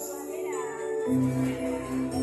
Thank you.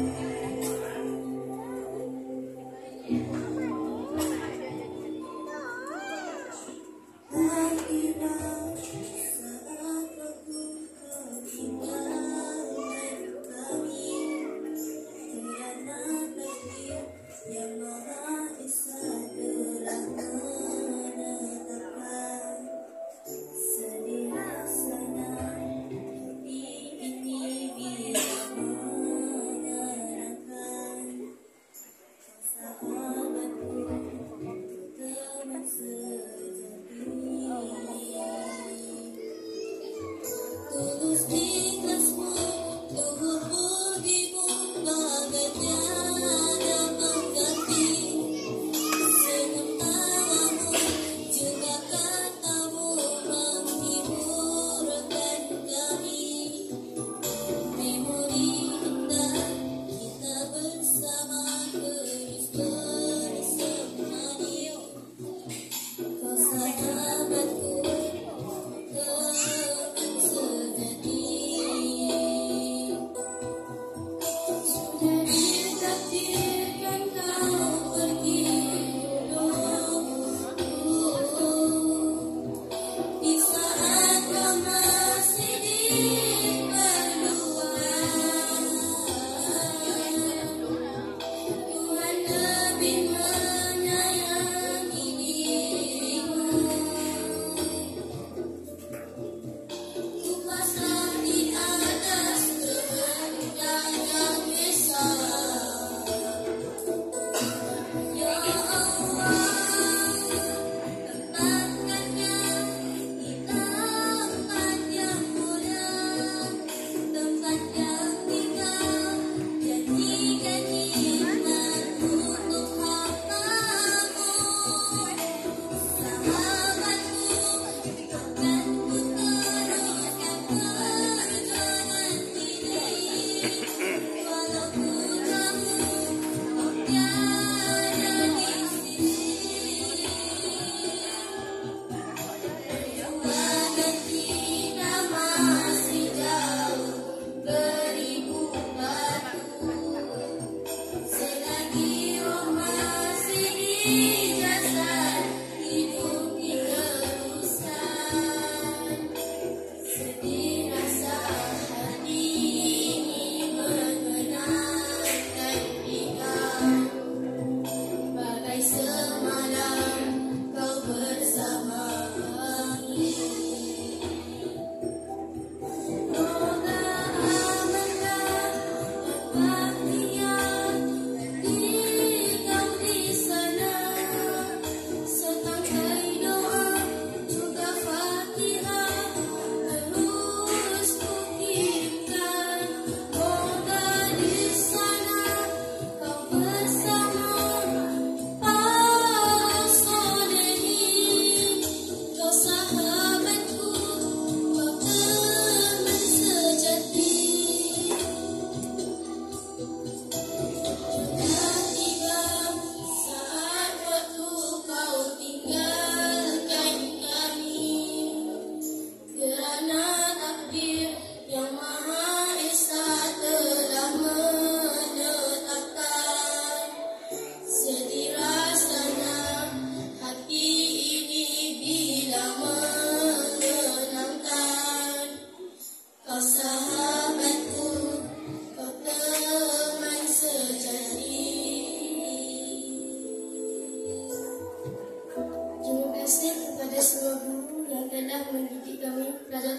You.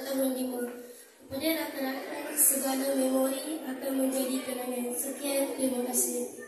Tahun lima. Kemudian akan akan segala memori akan menjadi kenangan. Sekian, terima kasih.